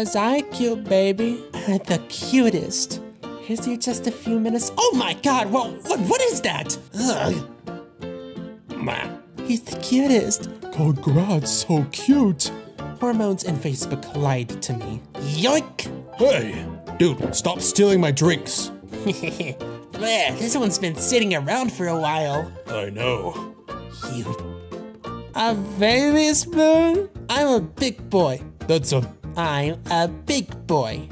Was I cute, baby? the cutest. Here's you just a few minutes. Oh my god, well, what, what is that? Ugh. He's the cutest. Congrats, so cute. Hormones and Facebook lied to me. Yoink! Hey, dude, stop stealing my drinks. Bleh, this one's been sitting around for a while. I know. You. A baby spoon? I'm a big boy. That's a I'm a big boy.